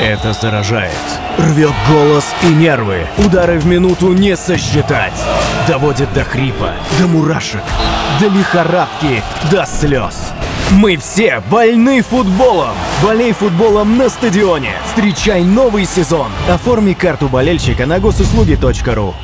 Это заражает. Рвет голос и нервы. Удары в минуту не сосчитать. Доводит до хрипа, до мурашек, до лихорадки, до слез. Мы все больны футболом. Болей футболом на стадионе. Встречай новый сезон. Оформи карту болельщика на госуслуги.ру.